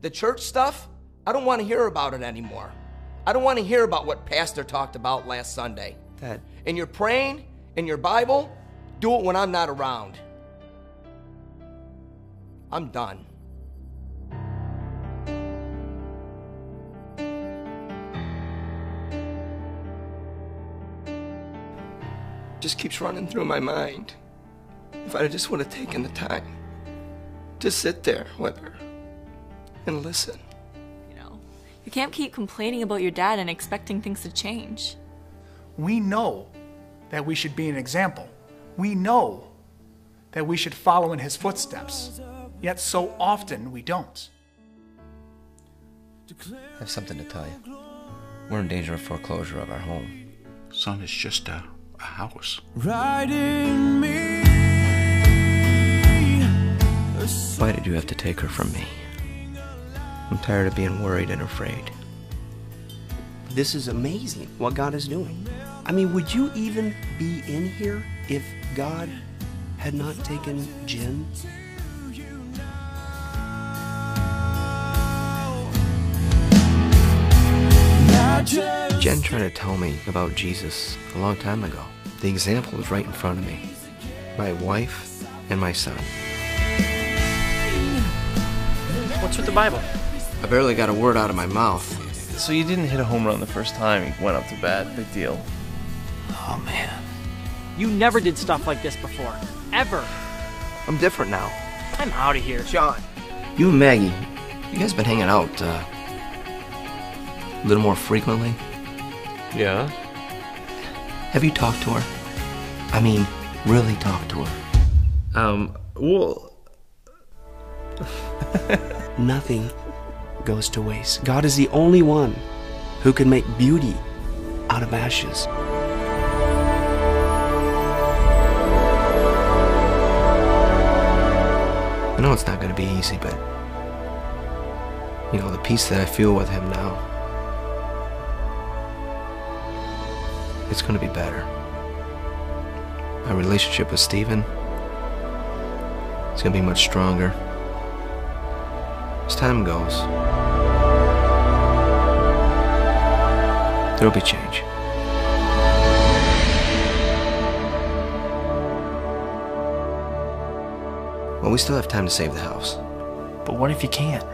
The church stuff, I don't want to hear about it anymore. I don't want to hear about what Pastor talked about last Sunday. Dad. And you're praying in your Bible, do it when I'm not around. I'm done. Just keeps running through my mind. If I just would have taken the time to sit there with her and listen. You know, you can't keep complaining about your dad and expecting things to change. We know that we should be an example. We know that we should follow in his footsteps. Yet so often we don't. I have something to tell you. We're in danger of foreclosure of our home. Son, it's just a, a house. Riding me. Why did you have to take her from me? I'm tired of being worried and afraid. This is amazing what God is doing. I mean, would you even be in here if God had not taken Jen? Jen tried to tell me about Jesus a long time ago. The example was right in front of me. My wife and my son. What's with the Bible? I barely got a word out of my mouth. So you didn't hit a home run the first time you went up to bat. Big deal. Oh man. You never did stuff like this before. Ever. I'm different now. I'm out of here. Sean. You and Maggie, you guys been hanging out uh, a little more frequently? Yeah? Have you talked to her? I mean, really talked to her. Um, well. Nothing goes to waste. God is the only one who can make beauty out of ashes. I know it's not going to be easy, but you know, the peace that I feel with him now, it's going to be better. My relationship with Steven, it's going to be much stronger as time goes. There'll be change. Well, we still have time to save the house. But what if you can't?